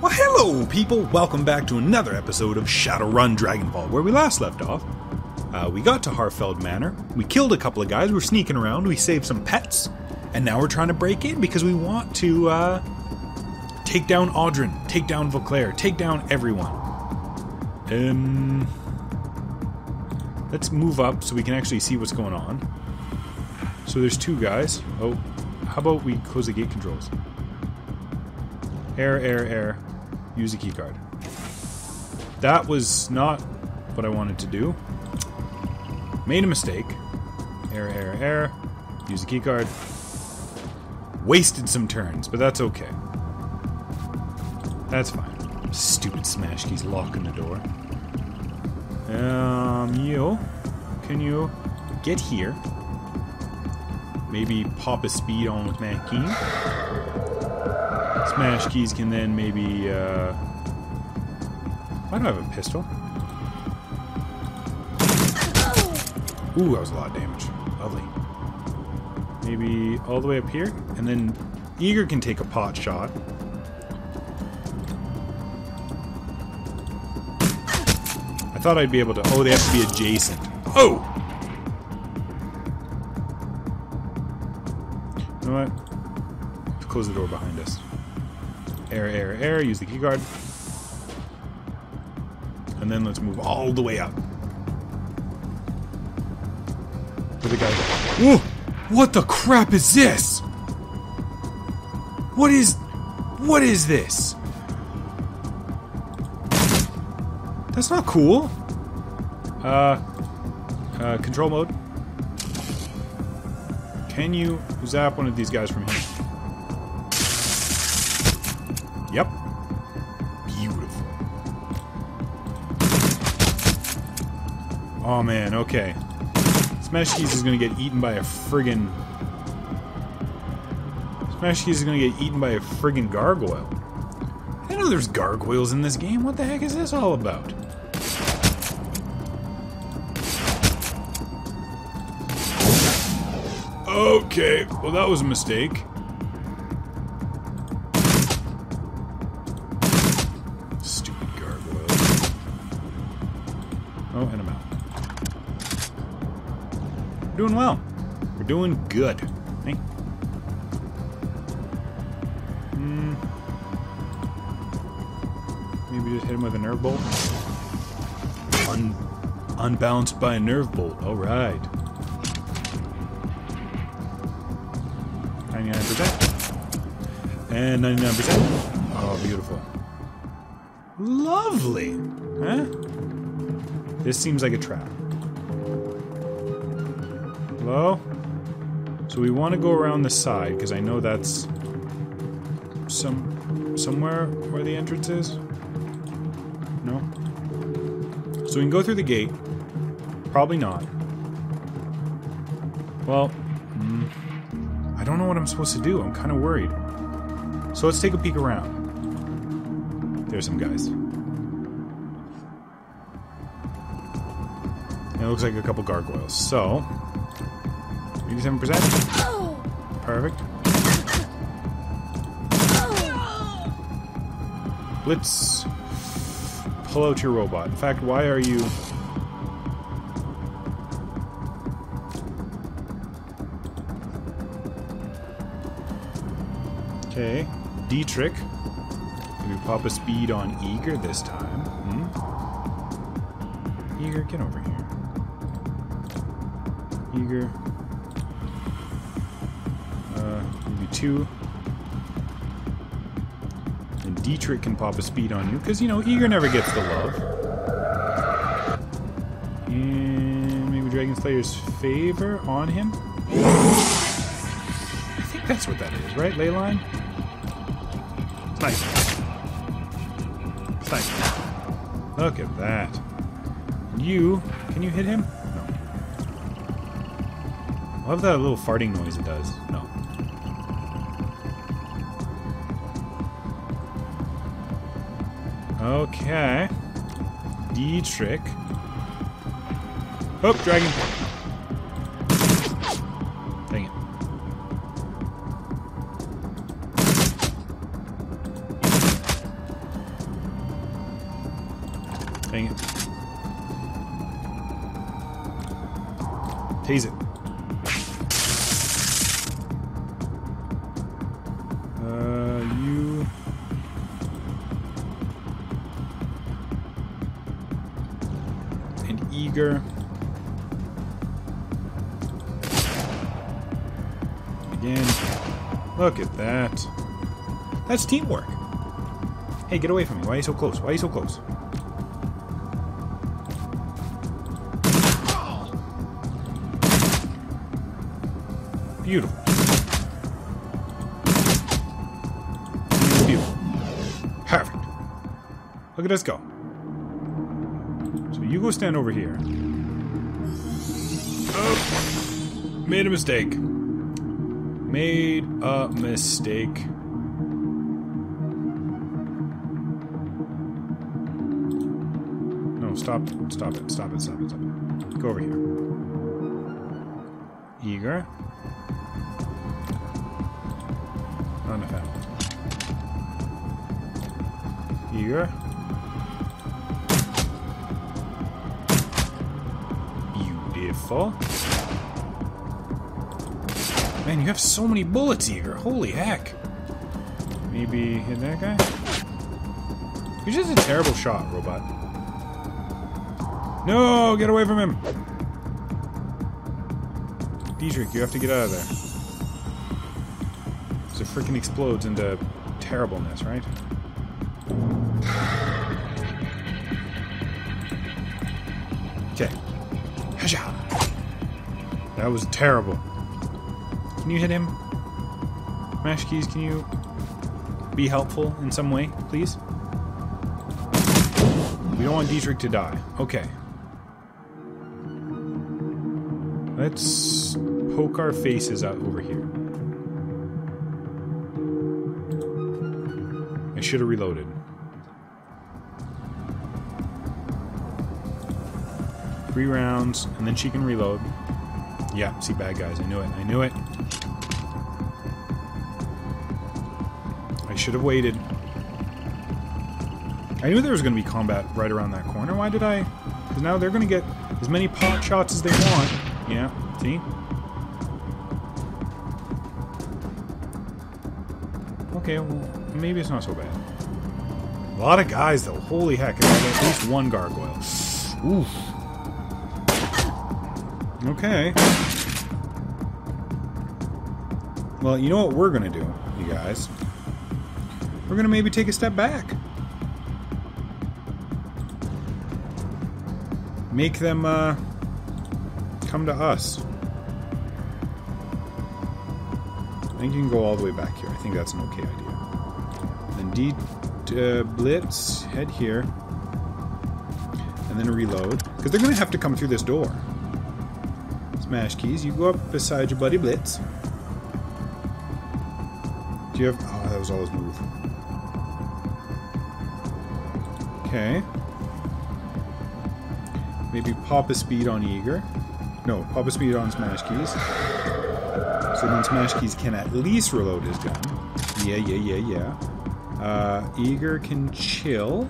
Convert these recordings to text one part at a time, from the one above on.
Well, hello, people! Welcome back to another episode of Shadowrun Dragonfall, where we last left off. Uh, we got to Harfeld Manor, we killed a couple of guys, we're sneaking around, we saved some pets, and now we're trying to break in because we want to uh, take down Audrin, take down Vauclair, take down everyone. Um, let's move up so we can actually see what's going on. So there's two guys. Oh, how about we close the gate controls? Air, air, air. Use the keycard. That was not what I wanted to do. Made a mistake. Air, air, air. Use the keycard. Wasted some turns, but that's okay. That's fine. Stupid smash keys locking the door. Um, you. Can you get here? Maybe pop a speed on with Matt Keen. Smash keys can then maybe, uh... Why do I have a pistol? Ooh, that was a lot of damage. Lovely. Maybe all the way up here? And then Eiger can take a pot shot. I thought I'd be able to... Oh, they have to be adjacent. Oh! You know what? Close the door behind us. Air, air, air. Use the keycard. And then let's move all the way up. Where the guy go? What the crap is this? What is... What is this? That's not cool. Uh... Uh, control mode. Can you zap one of these guys from here? Yep. Beautiful. Oh man, okay. Smash Keys is gonna get eaten by a friggin... Smash Keys is gonna get eaten by a friggin' gargoyle. I know there's gargoyles in this game. What the heck is this all about? Okay, well that was a mistake. Oh, and I'm out. We're doing well. We're doing good. Hey. Hmm. Maybe just hit him with a nerve bolt. Un unbalanced by a nerve bolt. All right. 99%. And 99%. Oh, beautiful. Lovely. Huh? This seems like a trap. Hello? So we want to go around the side, because I know that's some somewhere where the entrance is. No? So we can go through the gate. Probably not. Well, mm, I don't know what I'm supposed to do. I'm kind of worried. So let's take a peek around. There's some guys. It looks like a couple gargoyles. So, 87%. Perfect. Let's pull out your robot. In fact, why are you... Okay. Dietrich. Maybe pop a speed on Eiger this time. Hmm? Eiger, get over here. Eiger. Uh, maybe two. And Dietrich can pop a speed on you, because, you know, Eiger never gets the love. And maybe Dragon Slayer's favor on him? I think that's what that is, right? Leyline? Snipe. Nice. Look at that. You, can you hit him? Love that little farting noise it does. No. Okay. Dietrich. Oh, dragon. Again. Look at that. That's teamwork. Hey, get away from me. Why are you so close? Why are you so close? Beautiful. Beautiful. Perfect. Look at us go. So you go stand over here. Oh, made a mistake. Made a mistake. No, stop. Stop it. Stop it. Stop it. Stop it. Go over here. Eiger. Not enough ammo. Eiger. Beautiful. Man, you have so many bullets, Eiger. Holy heck. Maybe hit that guy? You're just a terrible shot, robot. No, get away from him. Dietrich, you have to get out of there. So it freaking explodes into terribleness, right? That was terrible. Can you hit him? Mash keys, can you be helpful in some way, please? We don't want Dietrich to die. Okay. Let's poke our faces out over here. I should have reloaded. Three rounds, and then she can reload. Yeah, see bad guys. I knew it. I knew it. I should have waited. I knew there was going to be combat right around that corner. Why did I? Because now they're going to get as many pot shots as they want. Yeah, see? Okay, well, maybe it's not so bad. A lot of guys, though. Holy heck. At least one gargoyle. Oof. Okay. Well, you know what we're to do, you guys? We're to maybe take a step back. Make them, uh, come to us. I think you can go all the way back here. I think that's an okay idea. Then D uh, Blitz, head here. And then reload. Because they're going to have to come through this door. Smash keys. You go up beside your buddy Blitz. Do you have... Oh, that was all his move. Okay. Maybe pop a speed on Eiger. No, pop a speed on Smash Keys. So then Smash Keys can at least reload his gun. Yeah, yeah, yeah, yeah. Uh, Eiger can chill.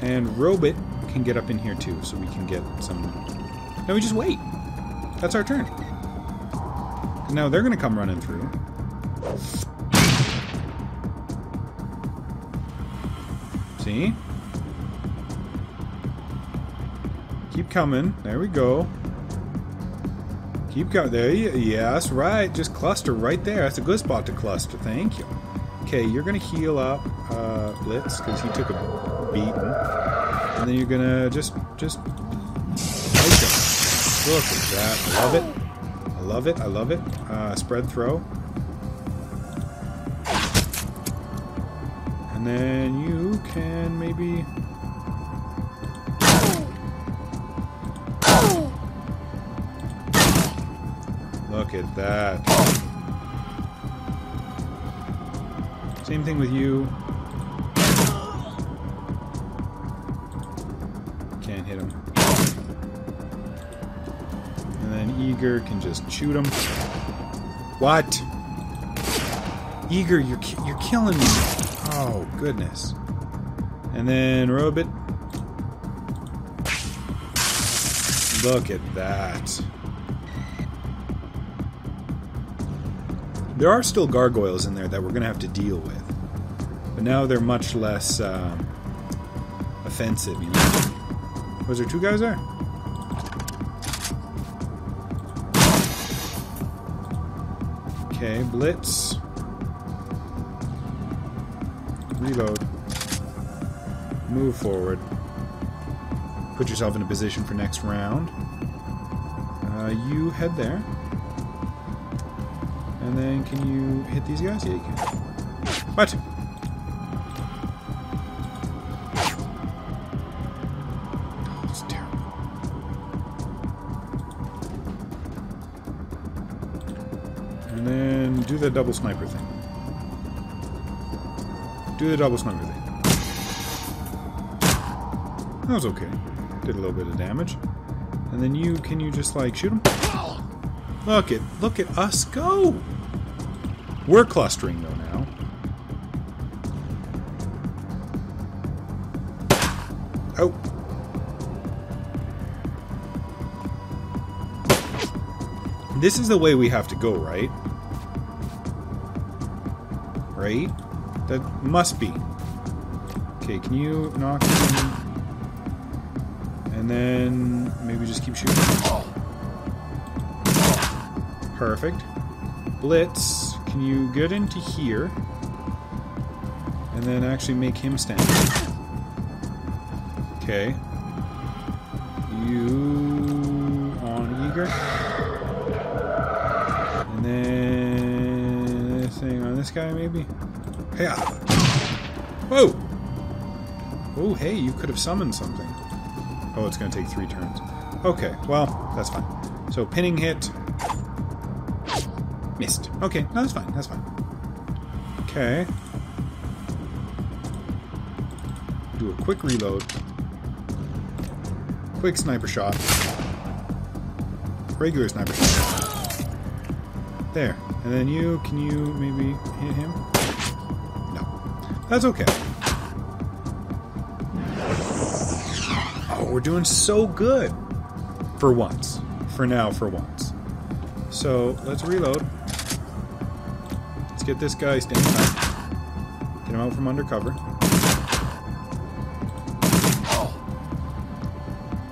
And Robot can get up in here too, so we can get some... No, we just wait. That's our turn. Now they're gonna come running through. See? Keep coming. There we go. Keep going. There you Yes, right. Just cluster right there. That's a good spot to cluster. Thank you. Okay, you're going to heal up uh, Blitz because he took a beating. And then you're going to just... just... Look at that. I love it. I love it. I love it. Uh, spread throw. And then you can maybe... Look at that. Same thing with you. Can't hit him. And then Eiger can just shoot him. What? Eiger, you're ki you're killing me. Oh, goodness. And then rub it. Look at that. There are still gargoyles in there that we're going to have to deal with. But now they're much less um, offensive, you know? Was there two guys there? Okay, blitz. Reload. Move forward. Put yourself in a position for next round. Uh, you head there. And then can you hit these guys? Yeah, you can. What? Double sniper thing. Do the double sniper thing. That was okay. Did a little bit of damage. And then you, can you just like shoot him? Look at, look at us go! We're clustering though now. Oh. This is the way we have to go, right? Right? That must be. Okay, can you knock him? And then maybe just keep shooting. Perfect. Blitz, can you get into here? And then actually make him stand. Okay. You guy maybe? Hey. Ah. Whoa! Oh, hey, you could have summoned something. Oh, it's going to take three turns. Okay, well, that's fine. So, pinning hit. Missed. Okay, no, that's fine, that's fine. Okay. Do a quick reload. Quick sniper shot. Regular sniper shot. There. And then you, can you maybe hit him? No. That's okay. Oh, we're doing so good. For once. For now, for once. So, let's reload. Let's get this guy standing up. Get him out from undercover.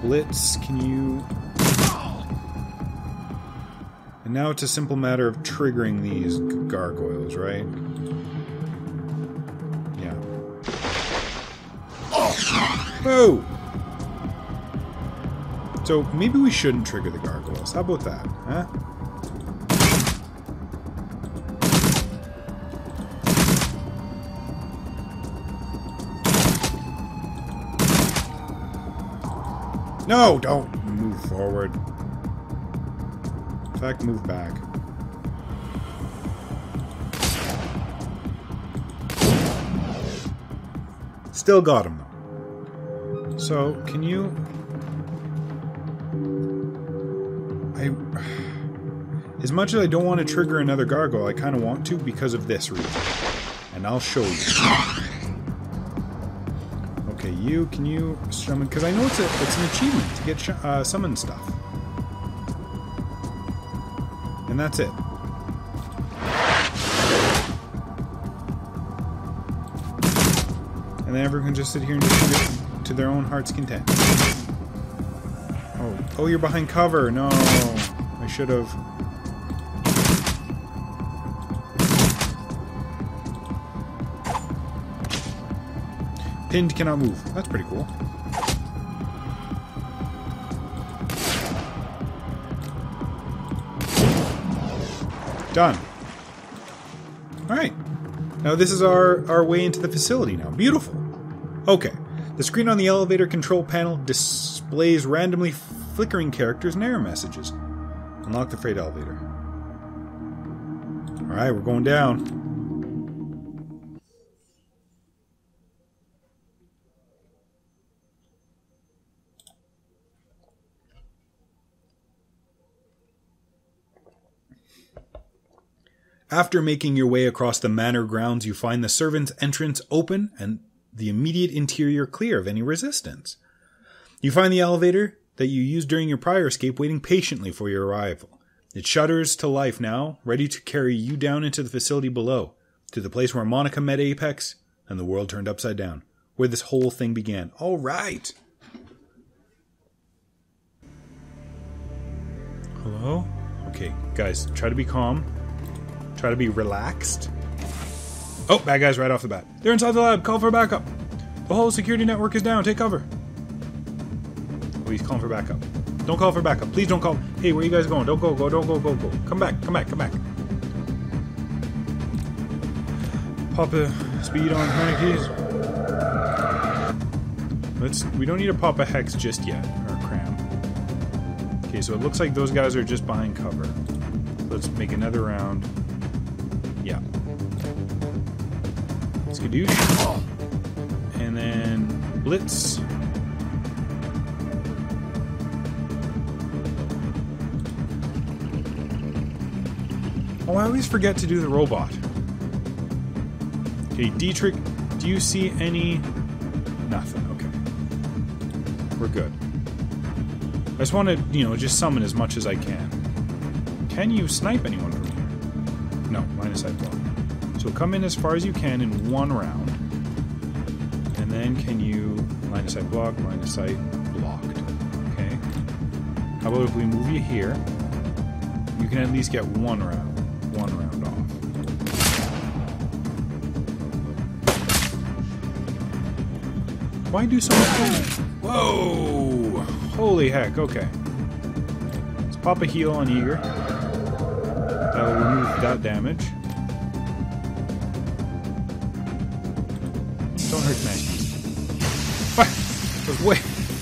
Blitz, can you... And now it's a simple matter of triggering these gargoyles, right? Yeah. Oh! So maybe we shouldn't trigger the gargoyles. How about that, huh? No, don't move forward. Fact, move back. Still got him, though. So, can you... I... As much as I don't want to trigger another gargoyle, I kind of want to because of this reason. And I'll show you. Okay, you, can you summon... Because I know it's, a, it's an achievement to get uh, summon stuff. And that's it. And then everyone can just sit here and shoot it to their own heart's content. Oh, oh, you're behind cover. No, I should have... Pinned cannot move. That's pretty cool. Done. Alright. Now this is our, our way into the facility now. Beautiful. Okay. The screen on the elevator control panel displays randomly flickering characters and error messages. Unlock the freight elevator. Alright, we're going down. After making your way across the manor grounds, you find the servants' entrance open and the immediate interior clear of any resistance. You find the elevator that you used during your prior escape waiting patiently for your arrival. It shudders to life now, ready to carry you down into the facility below, to the place where Monika met Apex and the world turned upside down, where this whole thing began. All right. Hello? Okay, guys, try to be calm. Try to be relaxed. Oh, bad guys right off the bat. They're inside the lab. Call for backup. The whole security network is down. Take cover. Oh, he's calling for backup. Don't call for backup. Please don't call. Hey, where are you guys going? Don't go, go, don't go, go, go. Come back, come back, come back. Pop a speed on keys. Let's. We don't need to pop a hex just yet, or cram. Okay, so it looks like those guys are just behind cover. Let's make another round. Skadoosh. And then Blitz. Oh, I always forget to do the robot. Okay, Dietrich, do you see any... Nothing, okay. We're good. I just want to, you know, just summon as much as I can. Can you snipe anyone from here? No, minus I block. So come in as far as you can in one round. And then can you line of sight block, line of sight blocked. Okay. How about if we move you here? You can at least get one round. One round off. Why do so much damage? Whoa! Holy heck, okay. Let's pop a heal on Eiger. That will remove that damage. Hurt me. What? Was way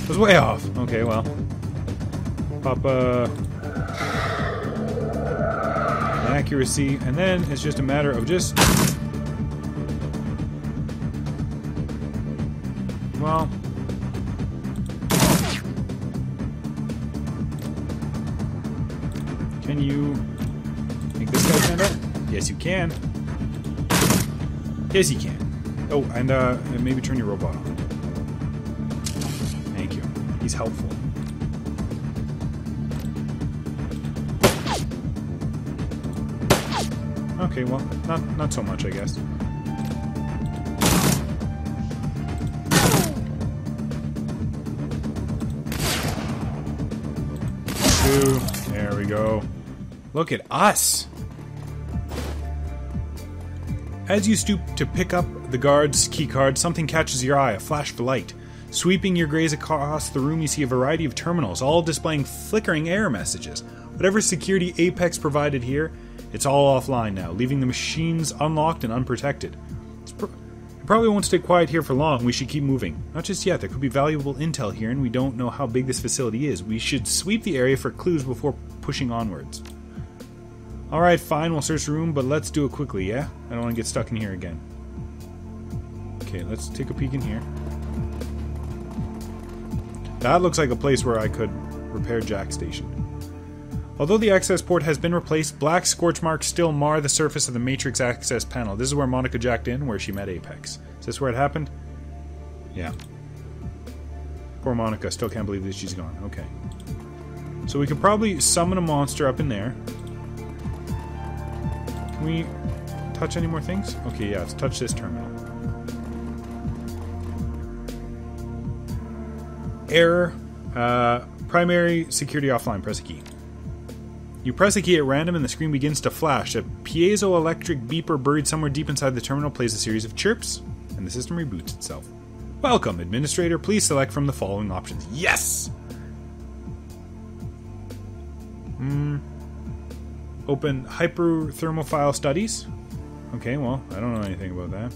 was way off. Okay, well. Pop uh accuracy, and then it's just a matter of just well Can you make this guy stand up? Yes you can. Yes you can. Oh, and uh, maybe turn your robot on. Thank you. He's helpful. Okay, well, not not so much, I guess. There we go. Look at us. As you stoop to pick up the guard's keycard, something catches your eye, a flash of light. Sweeping your gaze across the room, you see a variety of terminals, all displaying flickering error messages. Whatever security Apex provided here, it's all offline now, leaving the machines unlocked and unprotected. Pr- it probably won't stay quiet here for long. We should keep moving. Not just yet. There could be valuable intel here, and we don't know how big this facility is. We should sweep the area for clues before pushing onwards. Alright, fine, we'll search the room, but let's do it quickly, yeah? I don't want to get stuck in here again. Okay, let's take a peek in here. That looks like a place where I could repair Jack Station. Although the access port has been replaced, black scorch marks still mar the surface of the Matrix access panel. This is where Monika jacked in, where she met Apex. Is this where it happened? Yeah. Poor Monika, still can't believe that she's gone. Okay. So we could probably summon a monster up in there. Can we touch any more things? Okay, yeah, let's touch this terminal. Error. Uh, primary security offline. Press a key. You press a key at random and the screen begins to flash. A piezoelectric beeper buried somewhere deep inside the terminal plays a series of chirps, and the system reboots itself. Welcome, administrator. Please select from the following options. Yes! Hmm. Open hyperthermophile studies. Okay, well, I don't know anything about that.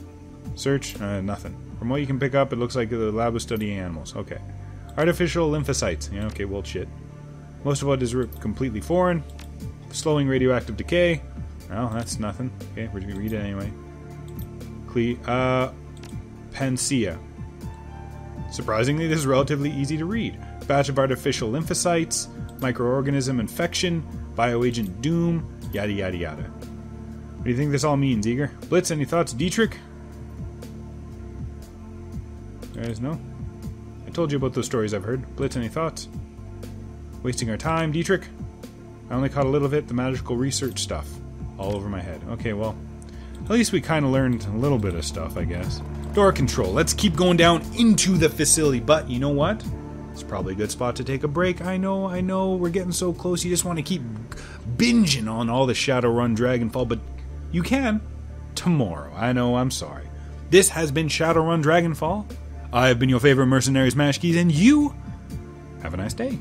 Search, uh, nothing. From what you can pick up, it looks like the lab was studying animals. Okay. Artificial lymphocytes. Yeah, okay, well, shit. Most of what is completely foreign. Slowing radioactive decay. Well, that's nothing. Okay, we're gonna read it anyway. Cle uh, Panacea. Surprisingly, this is relatively easy to read. Batch of artificial lymphocytes, microorganism infection, bioagent doom, yada yada yada. What do you think this all means, Eiger? Blitz, any thoughts? Dietrich? Guys, no? Told you about those stories I've heard. Blitz, any thoughts? Wasting our time, Dietrich? I only caught a little bit the magical research stuff. All over my head. Okay, well, at least we kind of learned a little bit of stuff, I guess. Door control. Let's keep going down into the facility. But you know what? It's probably a good spot to take a break. I know, I know, we're getting so close. You just want to keep binging on all the Shadowrun Dragonfall, but you can tomorrow. I know, I'm sorry. This has been Shadowrun Dragonfall. I have been your favorite mercenary Smash Keys, and you have a nice day.